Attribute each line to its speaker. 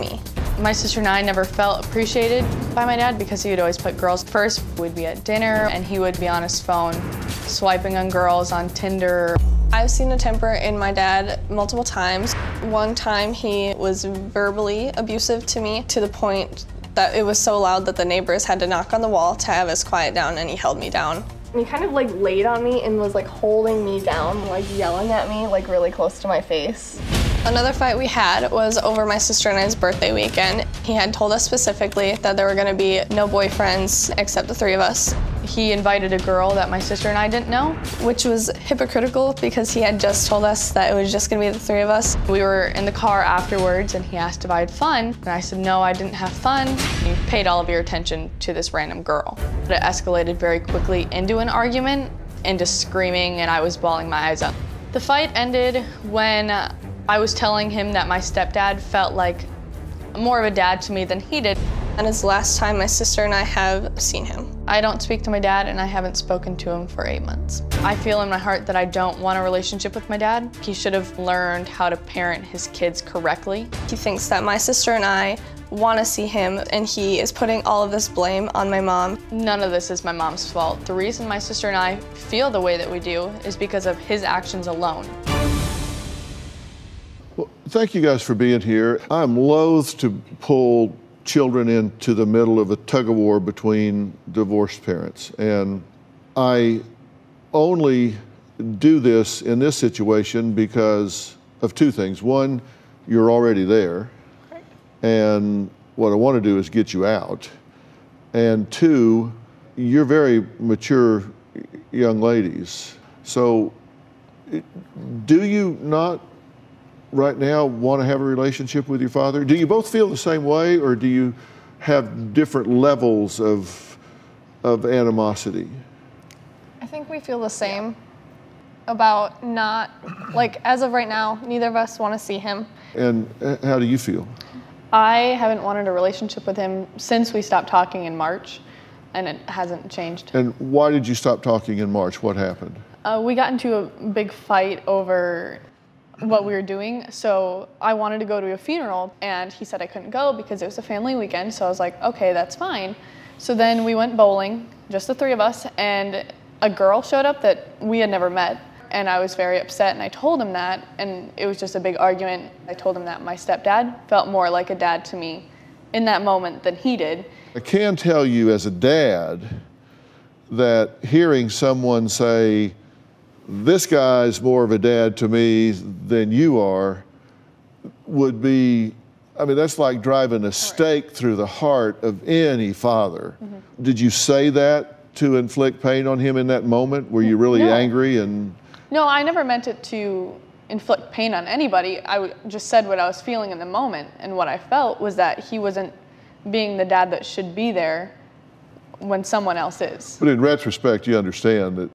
Speaker 1: me.
Speaker 2: My sister and I never felt appreciated by my dad because he would always put girls first. We'd be at dinner and he would be on his phone swiping on girls on Tinder.
Speaker 1: I've seen a temper in my dad multiple times. One time he was verbally abusive to me to the point that it was so loud that the neighbors had to knock on the wall to have us quiet down and he held me down.
Speaker 3: He kind of like laid on me and was like holding me down, like yelling at me like really close to my face.
Speaker 1: Another fight we had was over my sister and I's birthday weekend. He had told us specifically that there were going to be no boyfriends except the three of us.
Speaker 2: He invited a girl that my sister and I didn't know.
Speaker 1: Which was hypocritical because he had just told us that it was just going to be the three of us.
Speaker 2: We were in the car afterwards and he asked if I had fun. And I said, no, I didn't have fun. You paid all of your attention to this random girl. But it escalated very quickly into an argument, into screaming, and I was bawling my eyes out. The fight ended when I was telling him that my stepdad felt like more of a dad to me than he did.
Speaker 1: And it's the last time my sister and I have seen him.
Speaker 2: I don't speak to my dad and I haven't spoken to him for eight months. I feel in my heart that I don't want a relationship with my dad. He should have learned how to parent his kids correctly.
Speaker 1: He thinks that my sister and I want to see him and he is putting all of this blame on my mom.
Speaker 2: None of this is my mom's fault. The reason my sister and I feel the way that we do is because of his actions alone.
Speaker 4: Thank you guys for being here. I'm loath to pull children into the middle of a tug of war between divorced parents. And I only do this in this situation because of two things. One, you're already there. And what I want to do is get you out. And two, you're very mature young ladies. So, do you not right now want to have a relationship with your father? Do you both feel the same way, or do you have different levels of, of animosity?
Speaker 3: I think we feel the same about not, like, as of right now, neither of us want to see him.
Speaker 4: And uh, how do you feel?
Speaker 2: I haven't wanted a relationship with him since we stopped talking in March, and it hasn't changed.
Speaker 4: And why did you stop talking in March? What happened?
Speaker 2: Uh, we got into a big fight over what we were doing. So I wanted to go to a funeral, and he said I couldn't go because it was a family weekend. So I was like, okay, that's fine. So then we went bowling, just the three of us, and a girl showed up that we had never met. And I was very upset, and I told him that, and it was just a big argument. I told him that my stepdad felt more like a dad to me in that moment than he did.
Speaker 4: I can tell you as a dad that hearing someone say, this guy's more of a dad to me than you are would be I mean, that's like driving a stake through the heart of any father. Mm-hmm. Did you say that to inflict pain on him in that moment? Were you really
Speaker 2: no.
Speaker 4: angry and?
Speaker 2: No, I never meant it to inflict pain on anybody. I just said what I was feeling in the moment, and what I felt was that he wasn't being the dad that should be there when someone else is.
Speaker 4: But in retrospect, you understand that